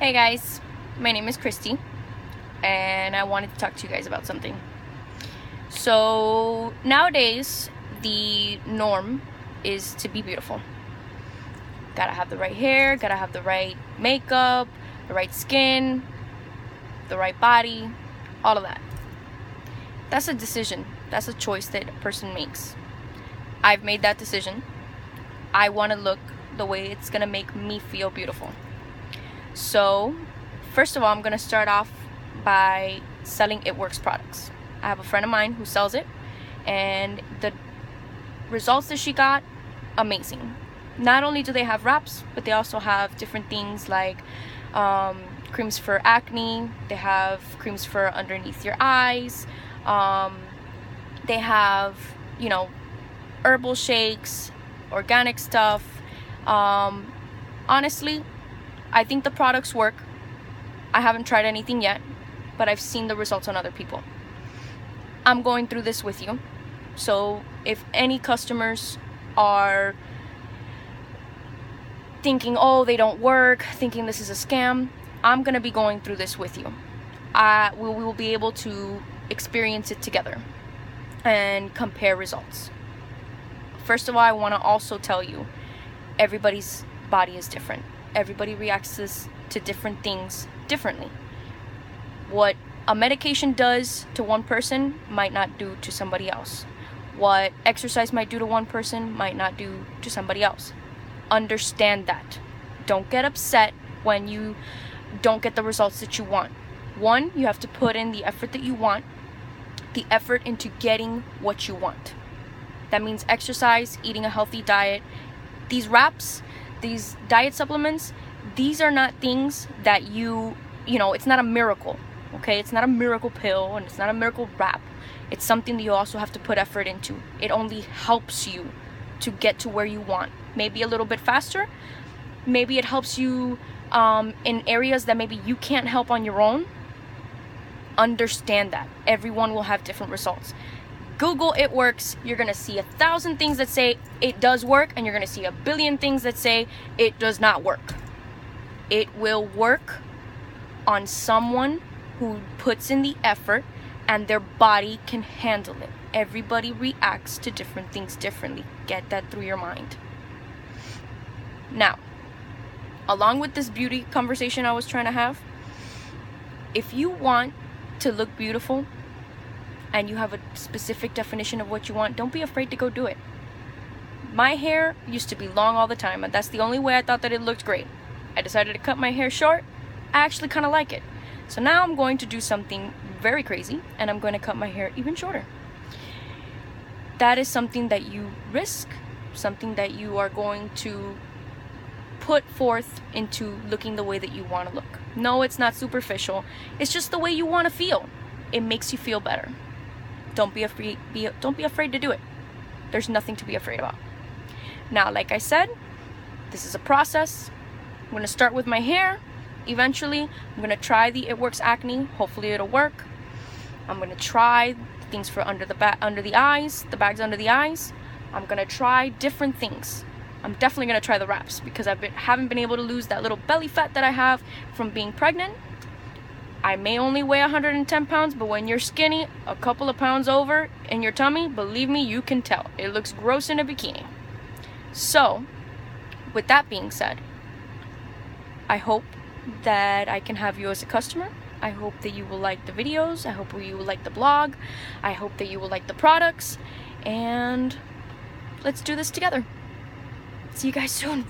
Hey guys, my name is Kristy and I wanted to talk to you guys about something. So, nowadays, the norm is to be beautiful. Gotta have the right hair, gotta have the right makeup, the right skin, the right body, all of that. That's a decision, that's a choice that a person makes. I've made that decision. I wanna look the way it's gonna make me feel beautiful. So, first of all, I'm gonna start off by selling It Works products. I have a friend of mine who sells it, and the results that she got, amazing. Not only do they have wraps, but they also have different things like um, creams for acne, they have creams for underneath your eyes, um, they have, you know, herbal shakes, organic stuff. Um, honestly, I think the products work. I haven't tried anything yet, but I've seen the results on other people. I'm going through this with you. So if any customers are thinking, oh, they don't work, thinking this is a scam, I'm going to be going through this with you. Uh, we will be able to experience it together and compare results. First of all, I want to also tell you everybody's body is different. Everybody reacts to different things differently. What a medication does to one person might not do to somebody else. What exercise might do to one person might not do to somebody else. Understand that. Don't get upset when you don't get the results that you want. One, you have to put in the effort that you want, the effort into getting what you want. That means exercise, eating a healthy diet. These wraps, these diet supplements, these are not things that you, you know, it's not a miracle. Okay? It's not a miracle pill and it's not a miracle wrap. It's something that you also have to put effort into. It only helps you to get to where you want. Maybe a little bit faster. Maybe it helps you um, in areas that maybe you can't help on your own. Understand that. Everyone will have different results. Google it works, you're gonna see a thousand things that say it does work, and you're gonna see a billion things that say it does not work. It will work on someone who puts in the effort and their body can handle it. Everybody reacts to different things differently. Get that through your mind. Now, along with this beauty conversation I was trying to have, if you want to look beautiful, and you have a specific definition of what you want, don't be afraid to go do it. My hair used to be long all the time, and that's the only way I thought that it looked great. I decided to cut my hair short. I actually kind of like it. So now I'm going to do something very crazy, and I'm going to cut my hair even shorter. That is something that you risk, something that you are going to put forth into looking the way that you want to look. No, it's not superficial. It's just the way you want to feel. It makes you feel better. Don't be afraid be don't be afraid to do it. There's nothing to be afraid about. Now, like I said, this is a process. I'm going to start with my hair. Eventually, I'm going to try the It Works Acne. Hopefully it'll work. I'm going to try things for under the back under the eyes, the bags under the eyes. I'm going to try different things. I'm definitely going to try the wraps because I haven't been able to lose that little belly fat that I have from being pregnant I may only weigh 110 pounds, but when you're skinny, a couple of pounds over in your tummy, believe me, you can tell. It looks gross in a bikini. So, with that being said, I hope that I can have you as a customer. I hope that you will like the videos. I hope you will like the blog. I hope that you will like the products. And let's do this together. See you guys soon.